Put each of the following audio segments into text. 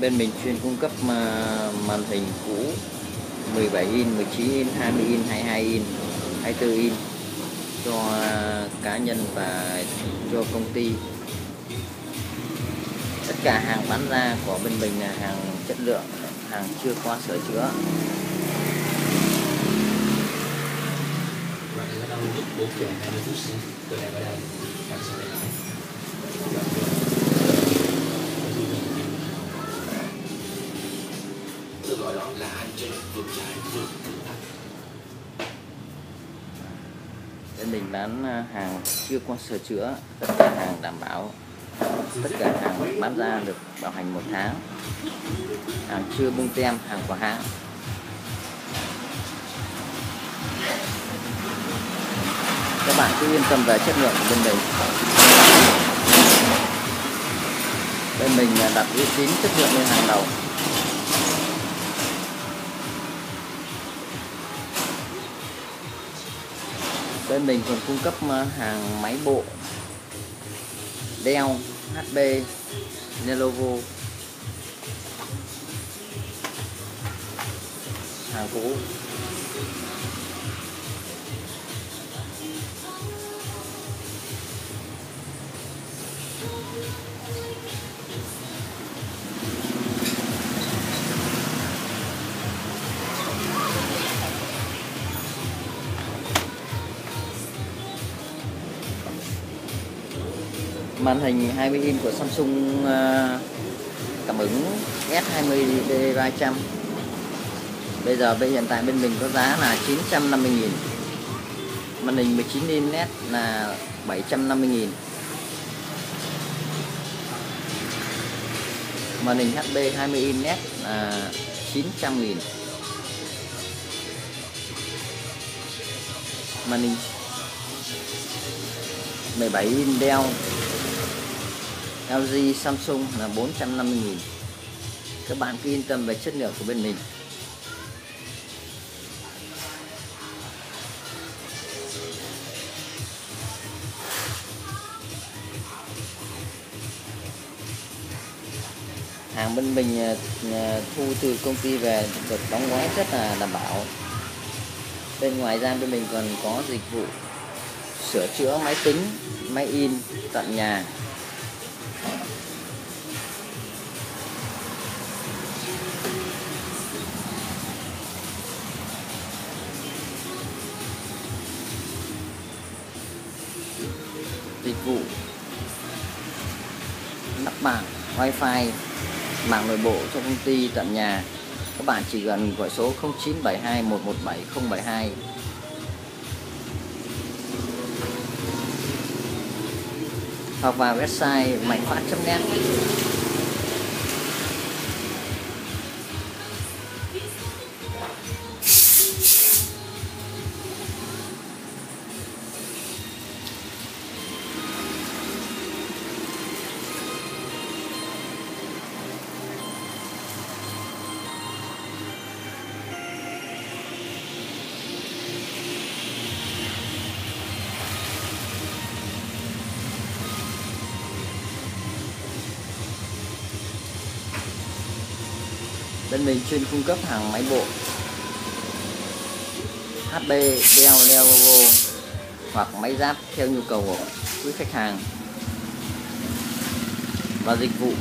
bên mình chuyên cung cấp mà màn hình cũ 17 in, 19 in, 20 in, 22 in, 24 in cho cá nhân và cho công ty. Tất cả hàng bán ra của bên mình là hàng chất lượng, hàng chưa qua sửa chữa. Rồi ở đâu lúc 4 giờ 20 phút sẽ từ đây vào đây Bên mình bán à, hàng chưa qua sửa chữa, tất cả hàng đảm bảo. Tất cả hàng bán ra được bảo hành một tháng. Hàng chưa bung tem hàng của hãng. Các bạn cứ yên tâm về chất lượng của bên mình. Bên mình à, đặt uy tín chất lượng lên hàng đầu. Bên mình còn cung cấp ờ, hàng máy bộ Dell, HP, Lenovo. Hàng cũ. Màn hình 20 inch của Samsung ờ, cảm ứng S20 D300 bây giờ bây hiện tại bên mình có giá là 950 nghìn. Màn hình 19 inch LED là 750 nghìn. Màn hình HD 20 inch LED là 900 nghìn. Màn hình 17 inch Dell LG Samsung là 450 nghìn. Các bạn cứ yên tâm về chất lượng của bên mình. Hàng bên mình ờ, ờ, thu từ công ty về được đóng gói rất là đảm bảo. Bên ngoài ra bên mình còn có dịch vụ sửa chữa máy tính, máy in tận nhà. Vụ. Lắp mạng wifi, mạng nội bộ cho công ty tận nhà. Các bạn chỉ cần gọi số 0972 117 072 hoặc vào website mạnh đơn vị bên mình chuyên cung cấp hàng máy bộ. HP, Dell, Lenovo hoặc máy giáp theo nhu cầu của quý khách hàng. Và dịch vụ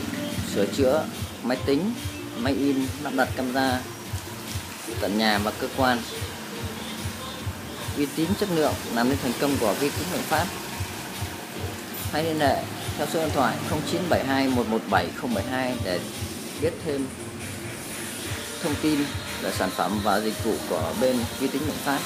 sửa chữa máy tính, máy in, lắp đặt camera tận nhà và cơ quan. Uy tín chất lượng làm nên thành công của vi tính hợp pháp. Hãy liên hệ theo số điện thoại 0972 117 072 để biết thêm thông tin về sản phẩm và dịch vụ của bên vi tính Mạnh Phát